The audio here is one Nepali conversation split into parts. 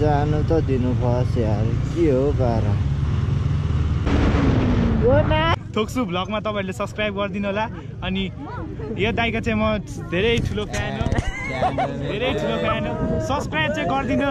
जानु त दिनु पर्छ यार। के हो पारा थोक्सु भ्लगमा तपाईँहरूले सब्सक्राइब गरिदिनु होला। अनि यो दाइको चाहिँ म धेरै ठुलो फ्यान हो। धेरै ठुलो फ्यान हो। सब्सक्राइब चाहिँ गरिदिनु।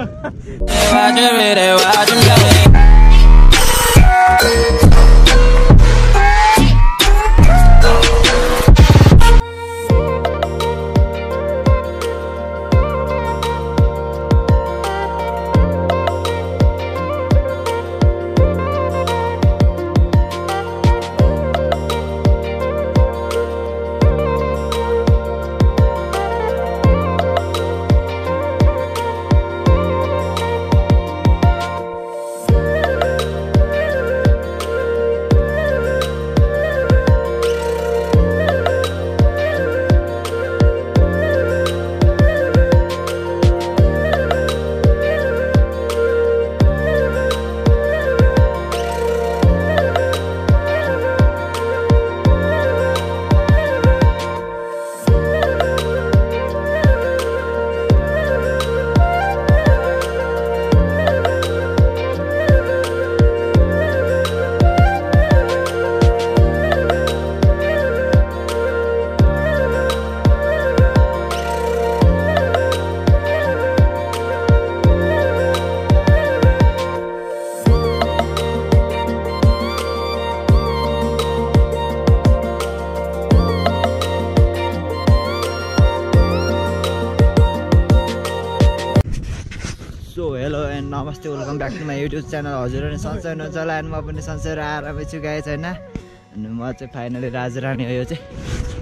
Back to YouTube channel. हजुर अनि सन्चै हुनुहुन्छ होला म पनि सन्चै आरामै छु गाई छैन अनि म चाहिँ फाइनली राजरानी हो यो चाहिँ।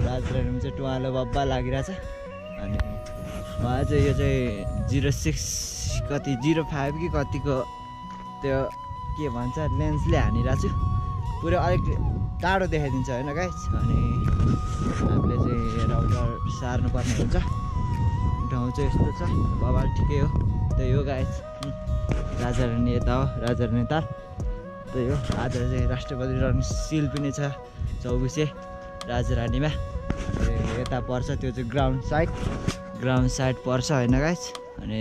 राजरानीमा चाहिँ टुवालो बब्बा लागिरहेछ। अनि मलाई चाहिँ यो चाहिँ जिरो सिक्स कति जिरो फाइभ कि कतिको त्यो के भन्छ लेन्सले हानिरहेको छु। पुरै अलिक टाढो देखाइदिन्छ होइन गाइस अनि हामीले चाहिँ राउटर सार्नुपर्ने हुन्छ। ठाउँ चाहिँ यस्तो छ। बबाल ठिकै हो। त्यही हो गाइस राजारानी यता हो राजारानी ताल त्यही हो आज चाहिँ राष्ट्रपति सिल पनि छ चौबिसे राजारानीमा अनि यता पर्छ त्यो चाहिँ ग्राउन्ड साइड। ग्राउन्ड साइड पर्छ होइन गाइस अनि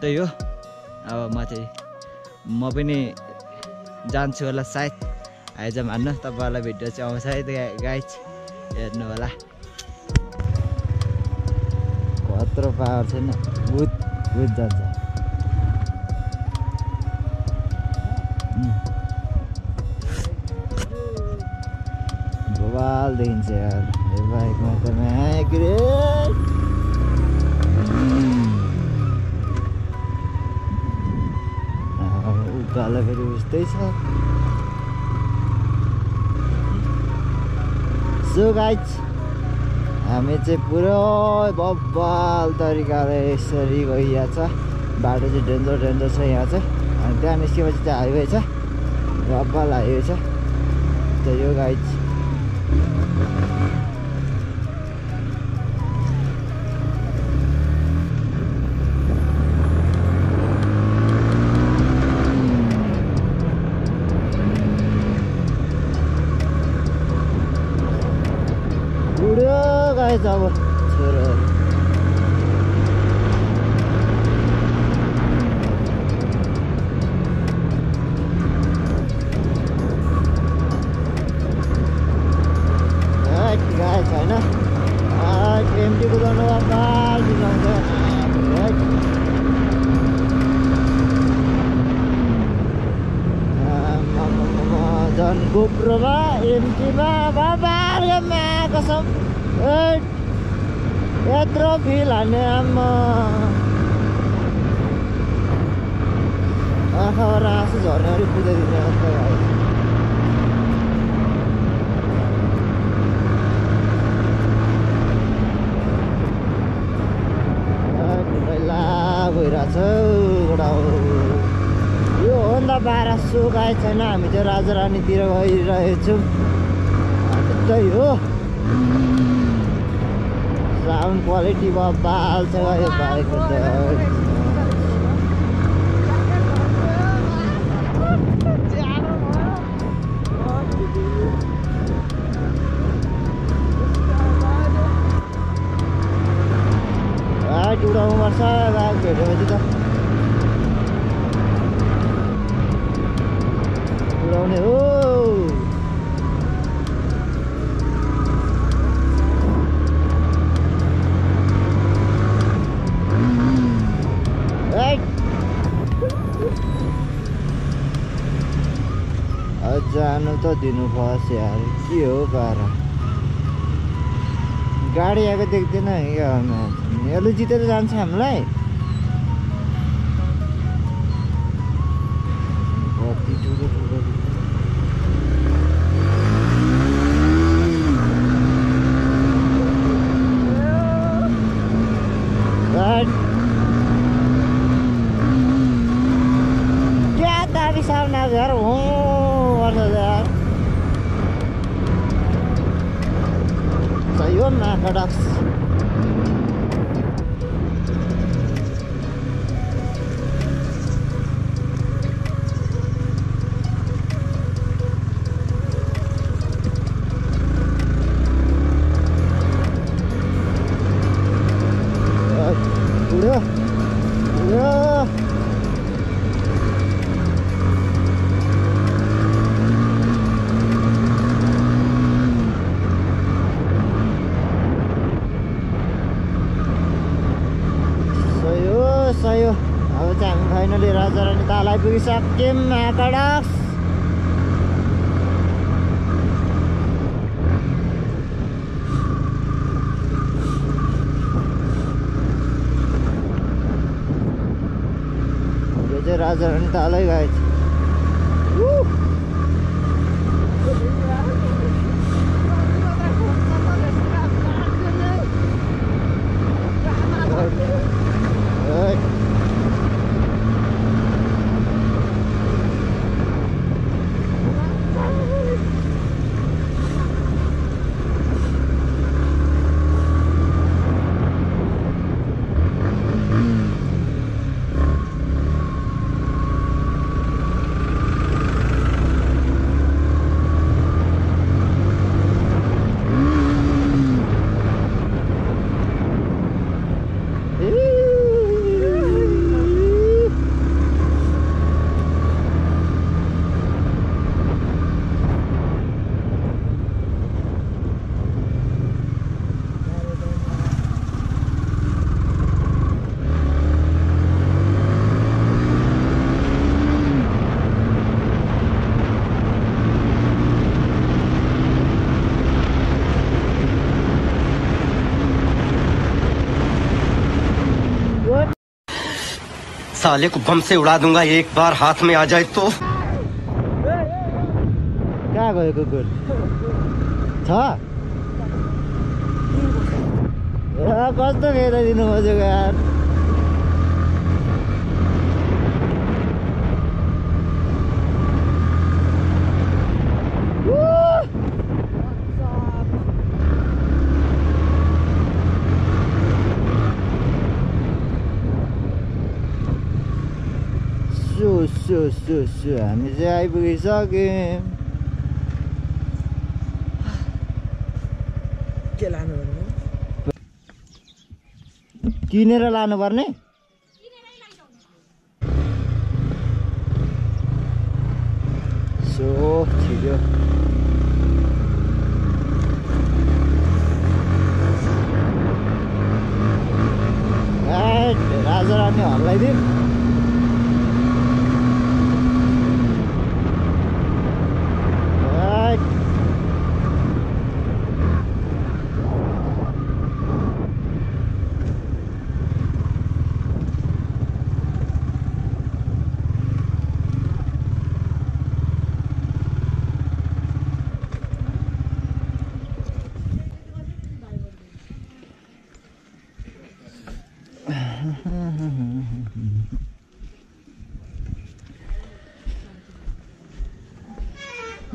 त्यही हो। अब म चाहिँ म पनि जान्छु होला सायद। आइज हान्न तपाईँहरूलाई भिडियो चाहिँ आउँछ है त्यो गाइस हेर्नु होला। कत्रो पावर छैन। भुत भुत जान्छ। बवाल देखिन्छ यार यो बाइकमा त म्याग्रेट उकालो फेरि उस्तै छ सो गाइज हामी चाहिँ पुरो बब्बाल तरिकाले यसरी गइरहेको छ बाटो चाहिँ डेन्जर डेन्जर छ यहाँ चाहिँ अनि त्यहाँ निस्केपछि चाहिँ हाइवे छ बब्बाल हाइवे छ त यो गाइज बुढो गाइज अब छोरो आम्मा आँखाबाट आँसु झर्ने अलिक कुदाइदिने अन्त यो हो नि त बाह्र सौ गाई छैन हामी चाहिँ राजारानीतिर गइरहेछौँ त्यही हो साउन्ड क्वालिटी बाल छ यो बाइकको त जानु त दिनु पर्छ यार के हो पारा गाडी आएको देख्दैन यसले जितेर जान्छ हामीलाई. क्या सामना यार? हो गर्छ यार सही हो नाका डक्स रानी ताल आइपुगिसक्यौँ महाकडक्स यो चाहिँ राजा रानी साले को बम से उड़ा दूँगा, एक बार हाथ में आ जाए तो। क्या गए कुकुर था? कस्तो खेदाइदिनु खोजेको यार। हामी चाहिँ आइपुगिसक्यौँ के लानु किनेर लानुपर्ने सो छिटो राजा रानी हल्लाइदिउँ ए,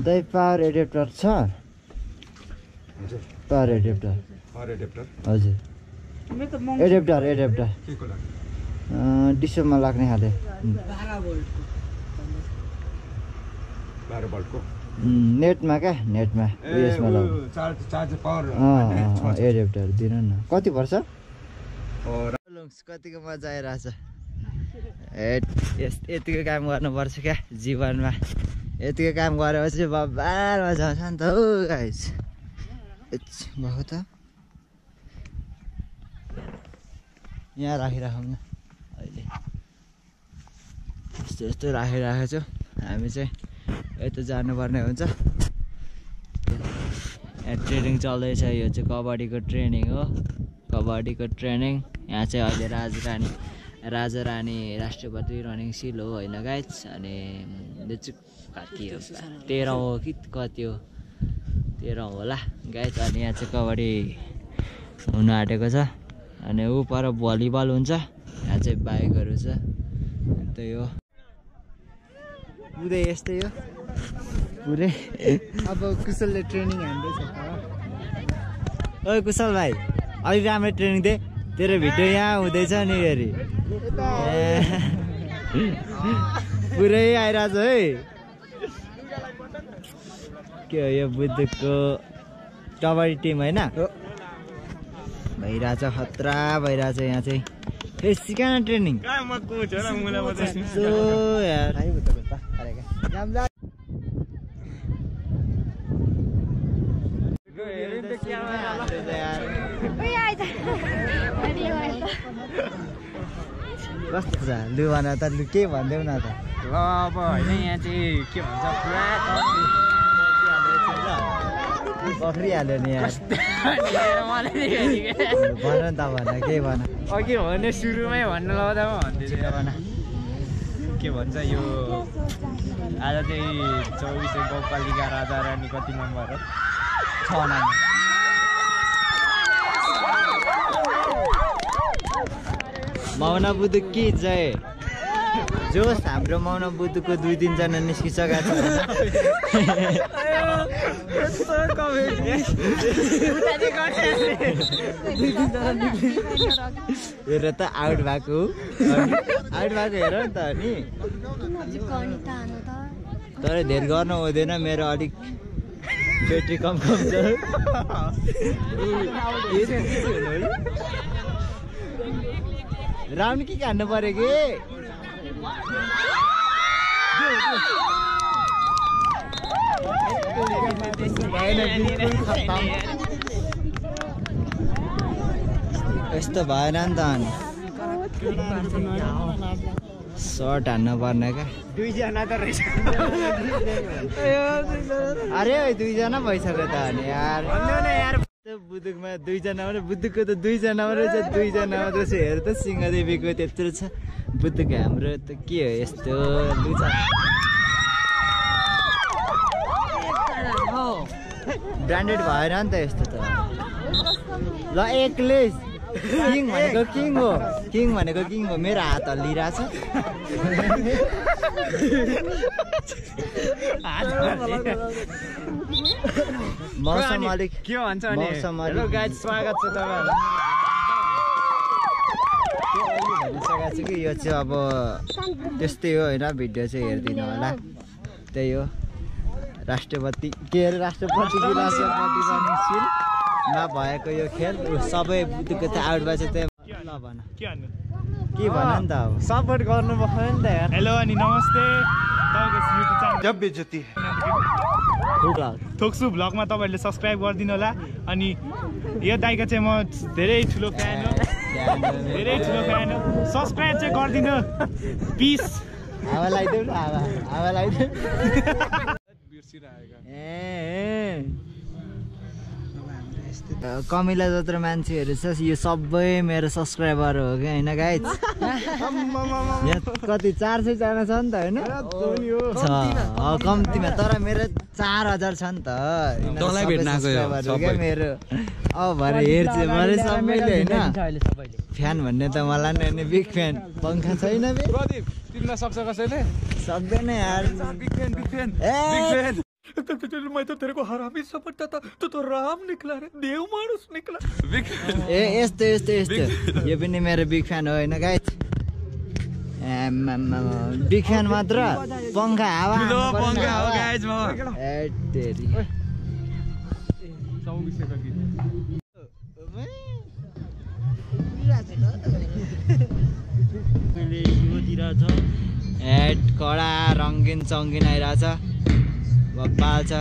दाइ पावर एडेप्टर छ। Power adapter. हजुर। Adapter adapter. अँ, डिसोमा लाग्ने खाले। नेटमा क्या? नेटमा उयसमा एडेप्टर दिनु न। कति पर्छ? कतिको मजा आइरहेछ। यतिको काम गर्नुपर्छ क्या जीवनमा। यतिको काम गरेपछि बब्बाल मजा नि त हौ गाइस। भएको त। यहाँ राखिराखौँ न अहिले। यस्तो यस्तो राखिराखेको छु हामी चाहिँ यता जानुपर्ने हुन्छ। यहाँ ट्रेनिङ चल्दैछ यो चाहिँ कबड्डीको ट्रेनिङ हो। कबड्डीको ट्रेनिङ। यहाँ चाहिँ अहिले राजरानी राजा रानी राष्ट्रपति रनिङ सिल हो होइन गाइज अनि कति हो तेह्रौँ हो कि कति हो तेह्रौँ होला गाइज अनि यहाँ चाहिँ कबड्डी हुनु आँटेको छ अनि ऊ पर भलिबल हुन्छ यहाँ चाहिँ बाइकहरू छ त्यही हो पुरै यस्तै हो पुरै अब कुशलले ट्रेनिङ हान्दैछ ओइ कुशल भाइ अलिक राम्रो ट्रेनिङ दे तेरो भिडियो यहाँ हुँदैछ नि हेरी पुरै आइरहेछ है के हो यो बुद्धको कबड्डी टिम होइन? भइरहेछ खतरा भइरहेछ यहाँ चाहिँ। सिकान ट्रेनिङ? कस्तो छ? लु भन त लु के भनिदेऊ न त? ल अब होइन यहाँ चाहिँ के भन्छ पुरा पक्रिहाल्यो नि यार भन त भन के भन? अघि भने सुरुमै भन्नु लाउँदा पो भन्दै के भन। के भन्छ यो आज चाहिँ चौबिसै गाउँपालिका राजा रानी कति नम्बर हो? छ नम्बर मौना बुद्ध कि जय। जोस् हाम्रो मौना बुद्धको दुई तिनजना निस्किसकेको छ हेर त आउट भएको आउट भएको हेर नि त नि तर धेर गर्नु हुँदैन मेरो अलिक ब्याट्री कम कम छ। राउन्ड के हान्नु पऱ्यो कि? यस्तो भएन नि त अनि। सर्ट हान्नु पर्ने क्या दुईजना त रहेछ। अरे दुईजना भइसक्यो त अनि यार। बुद्धुकमा दुईजना बुद्धुकको त दुईजना मात्रै छ दुईजना मात्रै छ। हेर त सिंहदेवीको त्यत्रो छ। बुद्धुक हाम्रो त के हो यस्तो? ब्रान्डेड भएन नि त यस्तो त। ल एकले किङ भनेको किङ हो। किङ भनेको किङ हो। मेरो हात हल्लिरहेछ मौसम अलिक के भन्छ मौसम अलिक- गाइज स्वागत छ तपाईँहरू भनिसकेको छु कि यो चाहिँ अब त्यस्तै हो होइन भिडियो चाहिँ हेरिदिनु होला। त्यही हो। राष्ट्रपति के अरे राष्ट्रपति राष्ट्रपति। रनिङ भएको यो खेल सबै चाहिँ आउट भएछ त्यही ल भन। के भन्नु? के भन नि त अब? सपोर्ट गर्नु पर्यो नि त यार। हेलो अनि नमस्ते। थोक्सु भ्लगमा तपाईँहरूले सब्सक्राइब गरिदिनु होला। अनि यो दाइको चाहिँ म धेरै ठुलो फ्यान हो। धेरै ठुलो फ्यान हो। सब्सक्राइब चाहिँ गरिदिनु। पिस हावा लगाइदेऊ न हावा हावा लगाइदेऊ। ए। कमिला जत्रो मान्छेहरू छ यो सबै मेरो सब्सक्राइबर हो कि होइन गाइज यहाँ कति चार सयजना छ नि त होइन कम्तीमा तर मेरो चार हजार छ नि त मेरो। अब भरे हेर्छ मैले सबैले होइन? फ्यान भन्ने त मलाई नै नि बिग फ्यान पङ्खा छैन बे। प्रदीप तिमीलाई सक्छ कसैले? सक्दैन यार। बिग फ्यान बिग फ्यान ए मैं तो तेरे को हरामी समझता था तू तो राम निकला रे देव मानुस निकला बिग ए यस्तो यस्तो यस्तो यो पनि मेरो बिग फ्यान हो होइन गाइज बिग फ्यान मात्र पङ्खा हावा ठुलो हान्नु परेन, पङ्खा हो हावा। गाइज म ए, तेरी। हेड कडा रङ्गिन चङ्गिन आइरहेछ बब्बाल छ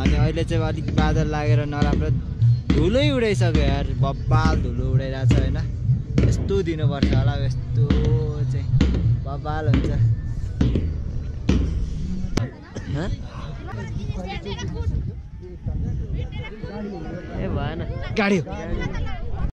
अनि अहिले चाहिँ अलिक बादल लागेर नराम्रो। धुलै उडाइसक्यो यार बब्बाल धुलो उडाइरहेछ होइन। यस्तो दिनुपर्छ होला यस्तो चाहिँ बब्बाल हुन्छ? ए भएन गाडी हो।